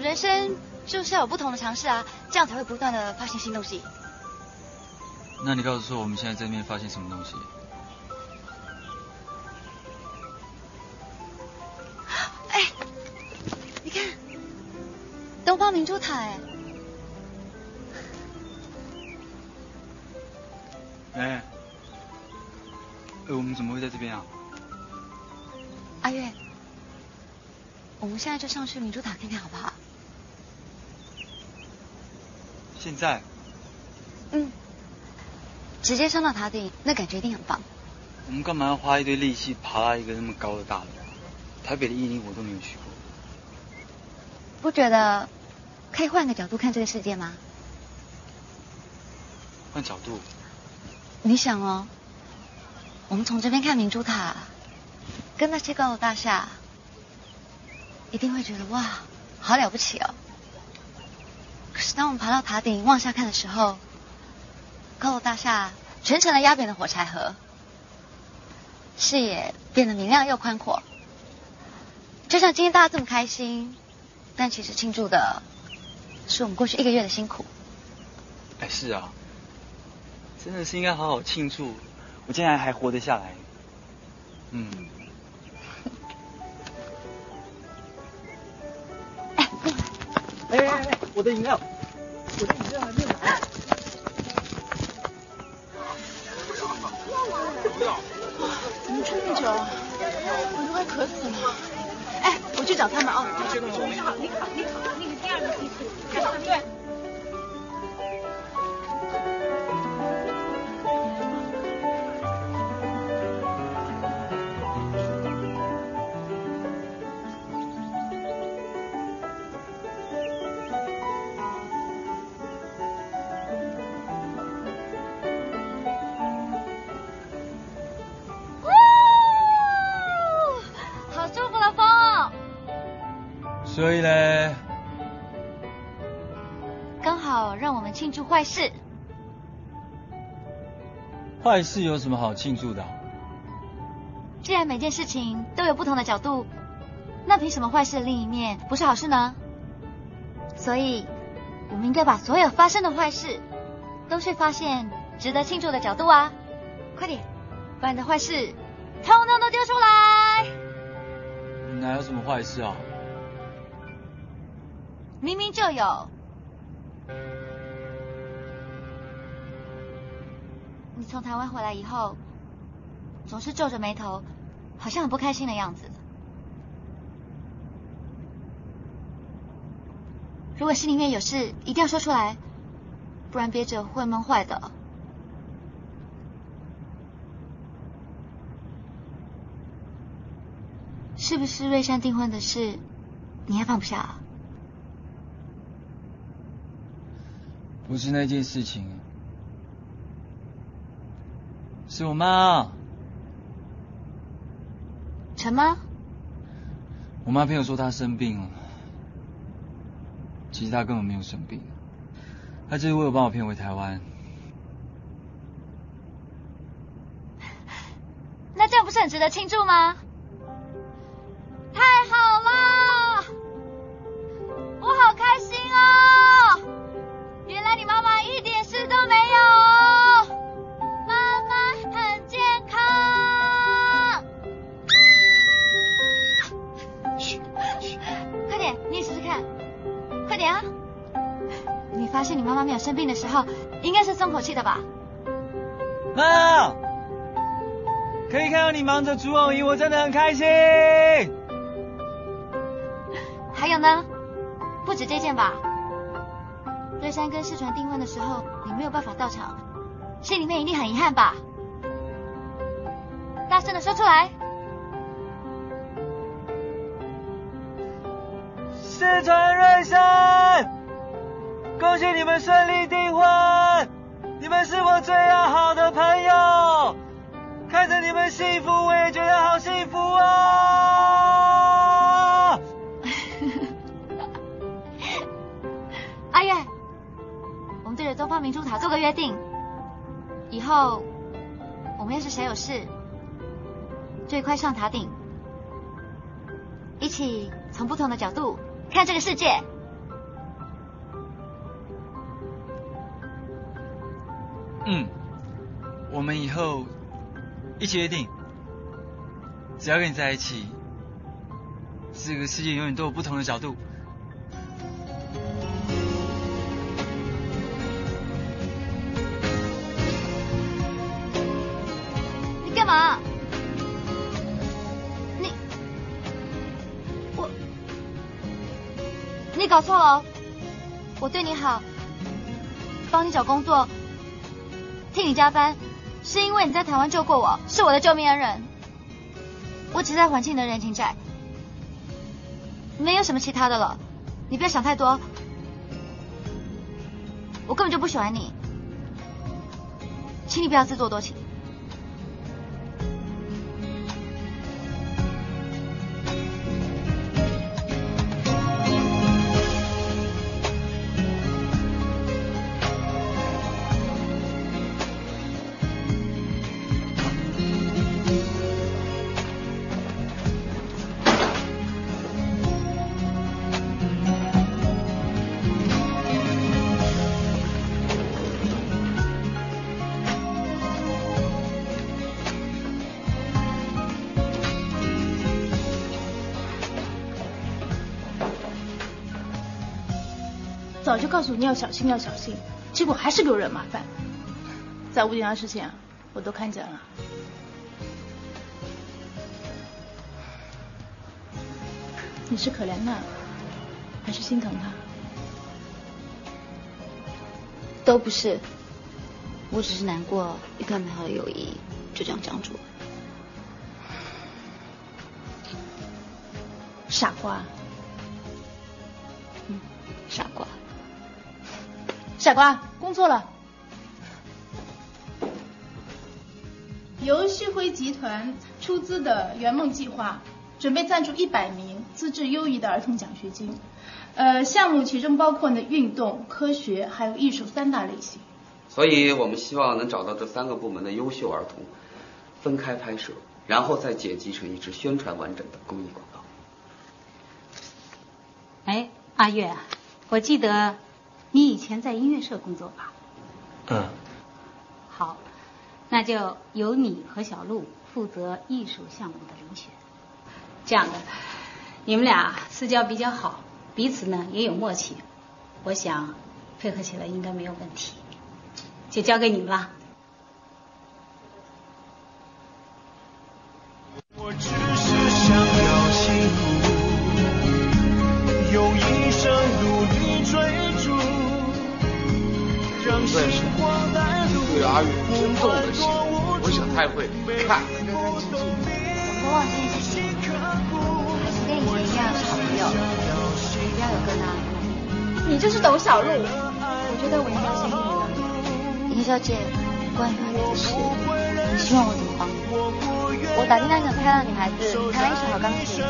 人生就是要有不同的尝试啊，这样才会不断的发现新东西。那你告诉我，我们现在这边发现什么东西？哎，你看，东方明珠塔，哎，哎，哎，我们怎么会在这边啊？阿月，我们现在就上去明珠塔看看好不好？现在？嗯。直接上到塔顶，那感觉一定很棒。我们干嘛要花一堆力气爬到一个那么高的大楼？台北的一零我都没有去过。不觉得可以换个角度看这个世界吗？换角度？你想哦，我们从这边看明珠塔，跟那些高楼大厦，一定会觉得哇，好了不起哦。可是当我们爬到塔顶往下看的时候，高楼大厦全成了压扁的火柴盒，视野变得明亮又宽阔。就像今天大家这么开心，但其实庆祝的是我们过去一个月的辛苦。哎，是啊，真的是应该好好庆祝，我竟然还活得下来。嗯。我的饮料，我的饮料还没有来。怎么这么久？我都快渴死了。哎，我去找他们啊。你好，你好，你好，那个第二个梯次，看他们对。所以嘞，刚好让我们庆祝坏事。坏事有什么好庆祝的？既然每件事情都有不同的角度，那凭什么坏事的另一面不是好事呢？所以，我们应该把所有发生的坏事，都去发现值得庆祝的角度啊！快点，把你的坏事通通都丢出来。哪有什么坏事啊？明明就有，你从台湾回来以后，总是皱着眉头，好像很不开心的样子。如果心里面有事，一定要说出来，不然憋着会闷坏的。是不是瑞山订婚的事，你还放不下？啊不是那件事情，是我妈。陈妈？我妈朋友说她生病了，其实她根本没有生病，她只是为了把我骗回台湾。那这样不是很值得庆祝吗？太好点啊！你发现你妈妈没有生病的时候，应该是松口气的吧？妈，可以看到你忙着煮藕鱼，我真的很开心。还有呢，不止这件吧？瑞山跟世传订婚的时候，你没有办法到场，心里面一定很遗憾吧？大声的说出来！世传瑞山，恭喜你们顺利订婚！你们是我最要好的朋友，看着你们幸福，我也觉得好幸福啊！阿月。我们对着东方明珠塔做个约定，以后我们要是谁有事，就一块上塔顶，一起从不同的角度看这个世界，嗯，我们以后一起约定，只要跟你在一起，这个世界永远都有不同的角度。你干嘛？你我你搞错了，我对你好，帮你找工作，替你加班，是因为你在台湾救过我，是我的救命恩人。我只在还清你的人情债，没有什么其他的了。你不要想太多，我根本就不喜欢你，请你不要自作多情。早就告诉你要小心要小心，结果还是给我惹麻烦。在屋顶上的事情啊，我都看见了。你是可怜他，还是心疼他？都不是，我只是难过一段美好的友谊就这样僵住了。傻瓜，嗯，傻瓜，傻瓜，工作了。由旭辉集团出资的圆梦计划，准备赞助一百名资质优异的儿童奖学金。呃，项目其中包括呢运动、科学还有艺术三大类型。所以我们希望能找到这三个部门的优秀儿童，分开拍摄，然后再剪辑成一支宣传完整的公益广告。哎，阿月啊，我记得你以前在音乐社工作吧？嗯，好，那就由你和小鹿负责艺术项目的遴选。这样的，你们俩私交比较好，彼此呢也有默契，我想配合起来应该没有问题，就交给你们了。我只是想要幸福，用一生努力追逐，让星光带路。对阿宇真重的心，不想太会。看，我忘记一些事情，还是跟以前一样是好朋友，不要有疙瘩。你就是董小璐，我觉得我应该先你了。林小姐，关于阿月的事，你希望我怎么帮你？我打听到一个漂亮女孩子弹了一手好钢琴。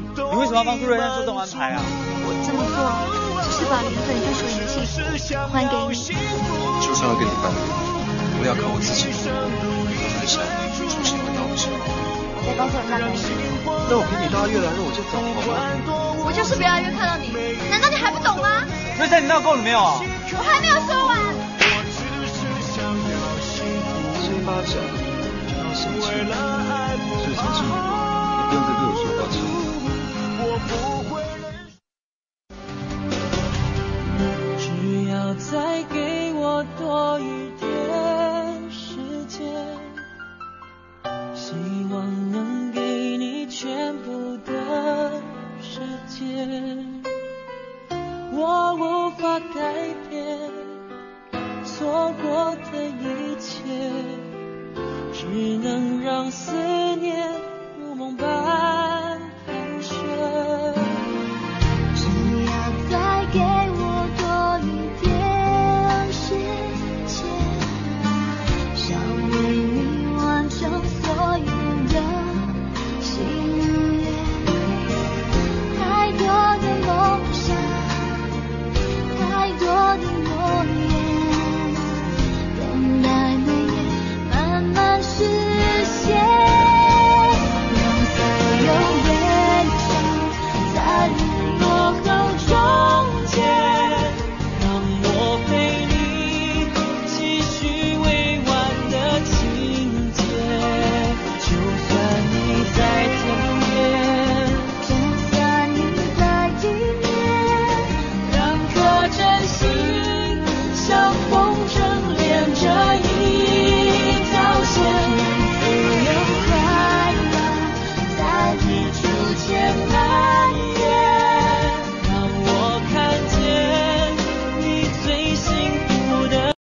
你为什么要帮助瑞安做这种安排啊？我这么做只是把原本就属于你的幸福还给你。就算要跟你伴侣，我也要靠我自己。瑞山总是会到的时候。我在工作那边。那我陪你到月来，那我就走好吗？我就是不要月看到你，难道你还不懂吗？瑞山，你闹够了没有啊？我还没有说完。这巴掌就要生气，不会只要再给我多一点时间，希望能给你全部的世界。我无法改变错过的一切，只能让思念如梦般